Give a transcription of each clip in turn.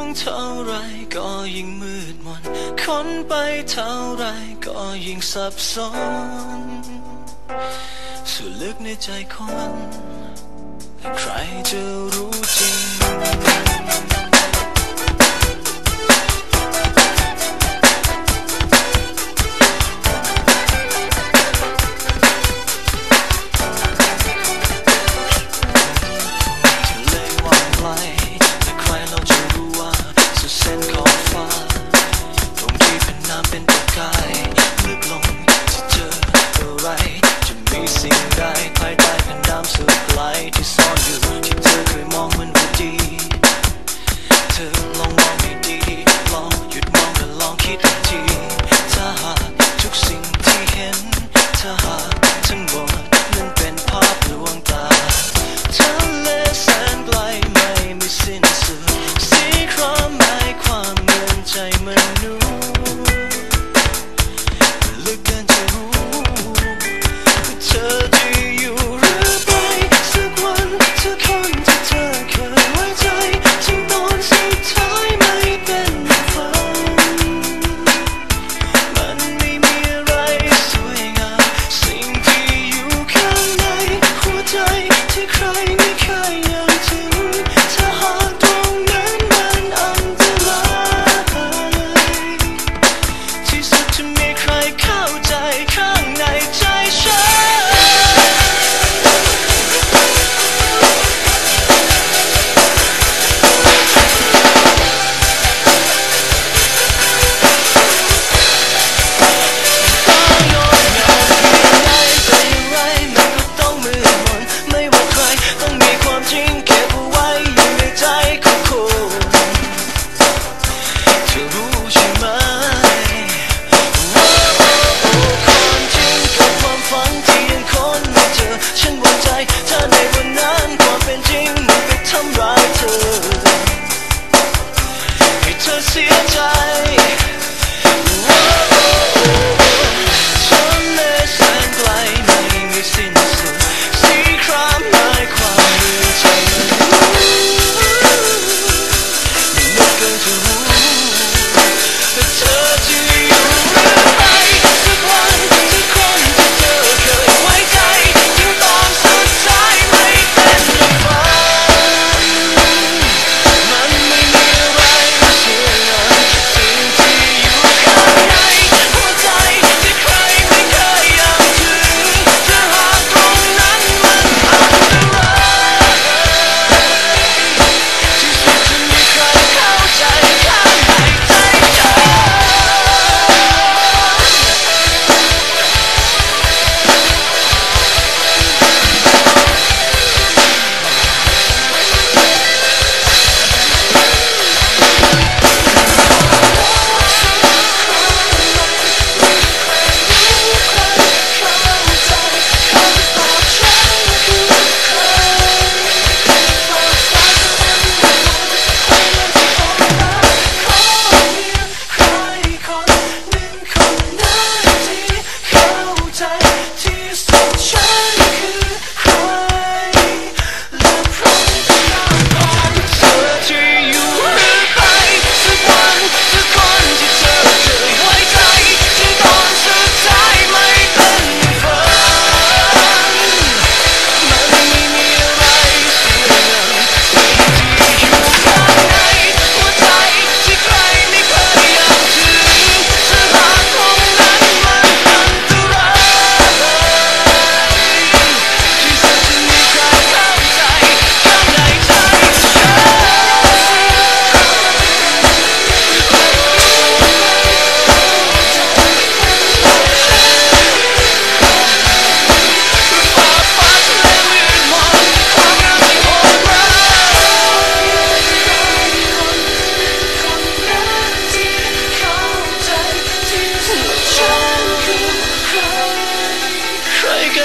งเท่าไรก็ยิ่งมืดมนค้นไปเท่าไรก็ยิ่งสับสนส่วลึกในใจคน ใครจะรู้ she tried.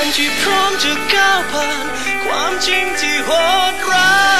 นที่พร้อมจะก้าวผ่าน ความจริงที่โหดร้าย